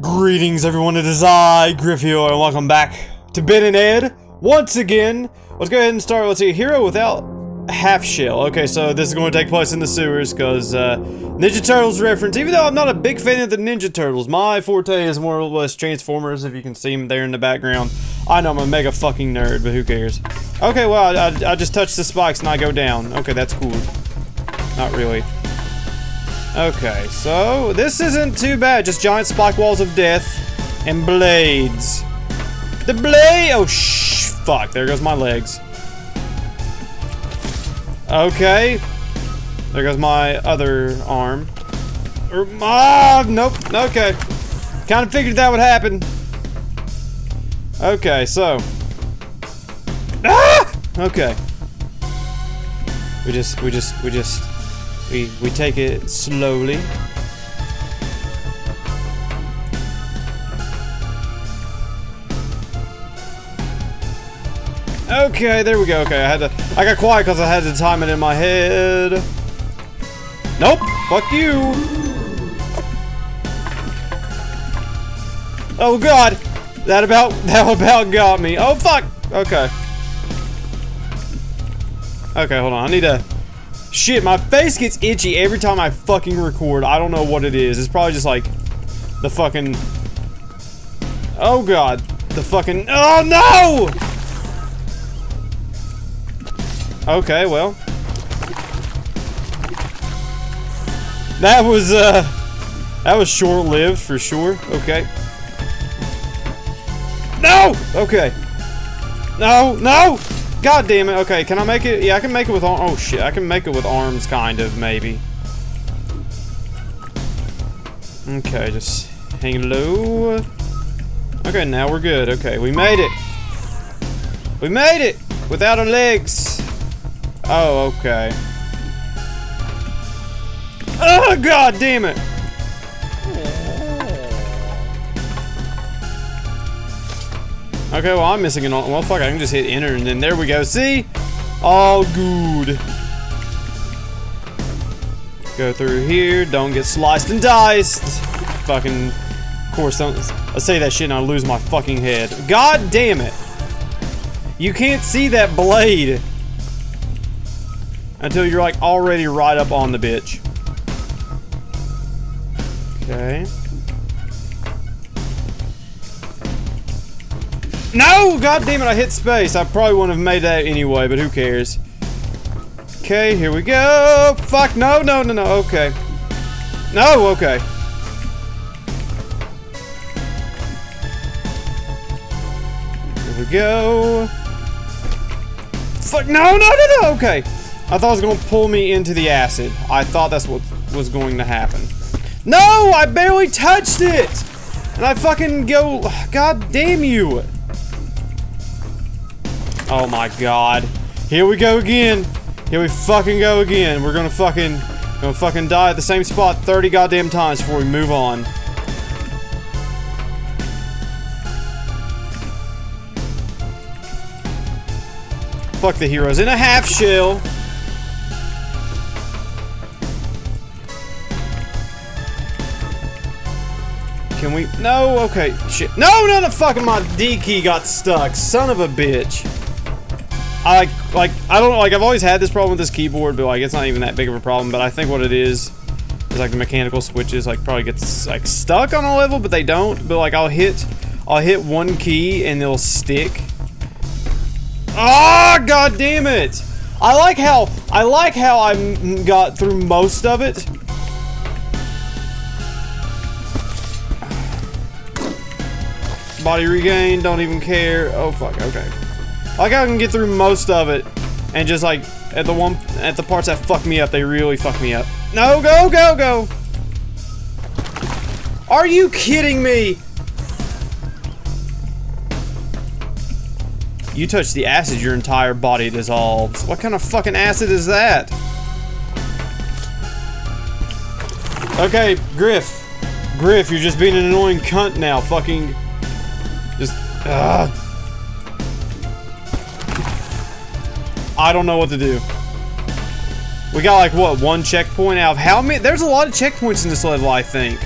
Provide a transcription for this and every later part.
Greetings everyone, it is I, Griff here, and welcome back to Ben and Ed, once again. Let's go ahead and start, let's see, Hero Without Half Shell. Okay, so this is going to take place in the sewers, because, uh, Ninja Turtles reference, even though I'm not a big fan of the Ninja Turtles, my forte is more or less Transformers, if you can see them there in the background. I know I'm a mega fucking nerd, but who cares. Okay, well, I, I, I just touch the spikes and I go down. Okay, that's cool. Not really. Okay, so this isn't too bad. Just giant spike walls of death and blades. The blade. Oh, shh. Fuck. There goes my legs. Okay. There goes my other arm. Er, ah, nope. Okay. Kind of figured that would happen. Okay, so. Ah! Okay. We just, we just, we just. We, we take it slowly. Okay, there we go. Okay, I had to. I got quiet because I had to time it in my head. Nope. Fuck you. Oh god. That about that about got me. Oh fuck. Okay. Okay, hold on. I need to. Shit, my face gets itchy every time I fucking record. I don't know what it is. It's probably just like the fucking. Oh god. The fucking. Oh no! Okay, well. That was, uh. That was short lived for sure. Okay. No! Okay. No, no! God damn it. Okay, can I make it? Yeah, I can make it with arms. Oh shit, I can make it with arms, kind of, maybe. Okay, just hang low. Okay, now we're good. Okay, we made it. We made it! Without our legs. Oh, okay. Oh, god damn it! Okay, well, I'm missing an all. Well, fuck, I can just hit enter and then there we go. See? All good. Go through here. Don't get sliced and diced. Fucking. Of course, don't. I say that shit and I lose my fucking head. God damn it. You can't see that blade until you're like already right up on the bitch. Okay. No! God damn it, I hit space. I probably wouldn't have made that anyway, but who cares? Okay, here we go. Fuck, no, no, no, no, okay. No, okay. Here we go. Fuck, no, no, no, no, okay. I thought it was going to pull me into the acid. I thought that's what was going to happen. No! I barely touched it! And I fucking go... God damn you! Oh my god. Here we go again. Here we fucking go again. We're gonna fucking... Gonna fucking die at the same spot 30 goddamn times before we move on. Fuck the heroes in a half shell. Can we? No, okay, shit. No, no, the fucking my D key got stuck. Son of a bitch. I like, like, I don't like, I've always had this problem with this keyboard, but like, it's not even that big of a problem, but I think what it is, is like the mechanical switches, like, probably gets, like, stuck on a level, but they don't, but like, I'll hit, I'll hit one key and they'll stick. Ah, oh, god damn it! I like how, I like how I got through most of it, Body regain, don't even care. Oh fuck, okay. Like I can get through most of it. And just like at the one at the parts that fuck me up, they really fuck me up. No, go, go, go! Are you kidding me? You touch the acid, your entire body dissolves. What kind of fucking acid is that? Okay, Griff. Griff, you're just being an annoying cunt now. Fucking just, uh. I don't know what to do. We got like, what, one checkpoint out of how many? There's a lot of checkpoints in this level, I think.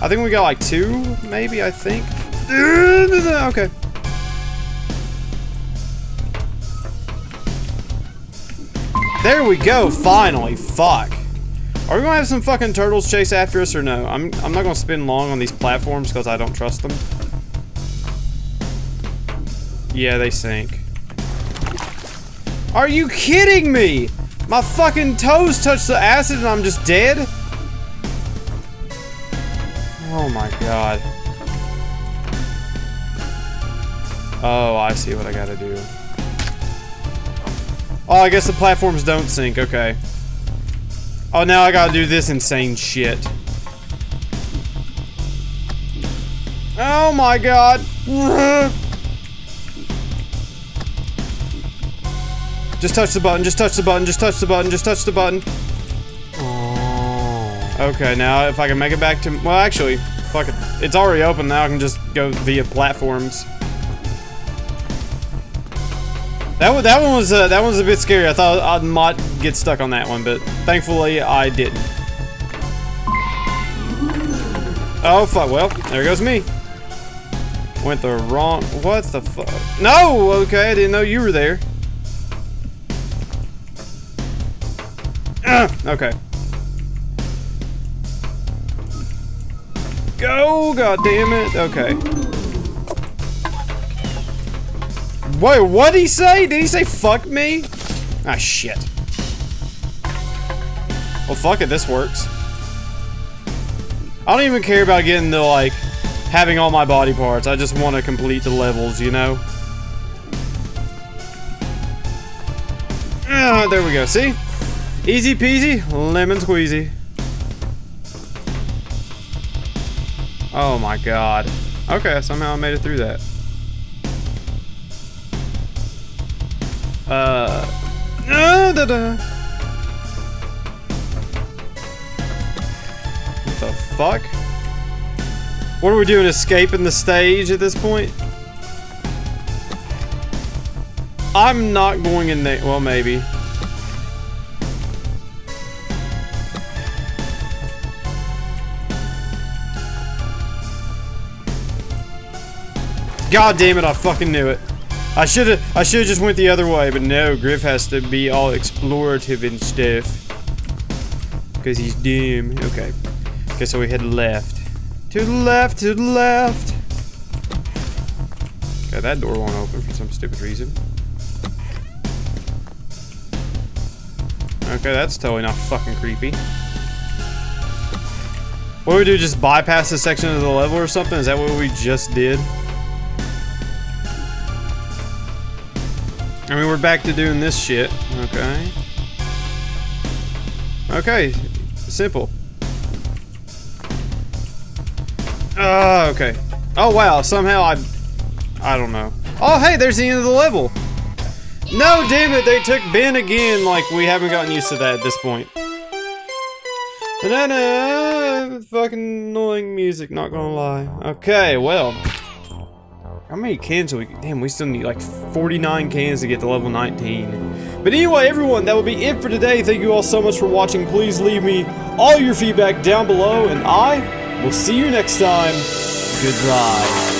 I think we got like two, maybe, I think. Okay. There we go, finally. Fuck. Are we gonna have some fucking turtles chase after us or no? I'm, I'm not gonna spend long on these platforms because I don't trust them. Yeah, they sink. Are you kidding me? My fucking toes touch the acid and I'm just dead? Oh my god. Oh, I see what I gotta do. Oh, I guess the platforms don't sink, okay. Oh, now I gotta do this insane shit. Oh my god. Just touch the button, just touch the button, just touch the button, just touch the button. Oh. Okay, now if I can make it back to- well, actually, fuck it. It's already open now, I can just go via platforms. That one, that one was uh, that one was a bit scary. I thought I might get stuck on that one, but thankfully I didn't. Oh fuck! Well, there goes me. Went the wrong. What the fuck? No. Okay, I didn't know you were there. Uh, okay. Go! God damn it! Okay. Wait, what did he say? Did he say fuck me? Ah, shit. Well, fuck it, this works. I don't even care about getting the, like, having all my body parts. I just want to complete the levels, you know? Ah, there we go. See? Easy peasy, lemon squeezy. Oh my god. Okay, somehow I made it through that. Uh. Uh, da -da. What the fuck? What are we doing? Escaping the stage at this point? I'm not going in there. Well, maybe. God damn it, I fucking knew it. I should have I should have just went the other way, but no, Griff has to be all explorative and stuff. Because he's dim. Okay. Okay, so we head left. To the left, to the left. Okay, that door won't open for some stupid reason. Okay, that's totally not fucking creepy. What do we do, just bypass this section of the level or something? Is that what we just did? I mean, we're back to doing this shit. Okay. Okay. Simple. Uh, okay. Oh, wow. Somehow I... I don't know. Oh, hey, there's the end of the level. No, damn it. They took Ben again. Like, we haven't gotten used to that at this point. Banana! Fucking annoying music, not gonna lie. Okay, well. How many cans do we... Damn, we still need like 49 cans to get to level 19. But anyway, everyone, that will be it for today. Thank you all so much for watching. Please leave me all your feedback down below, and I will see you next time. Goodbye.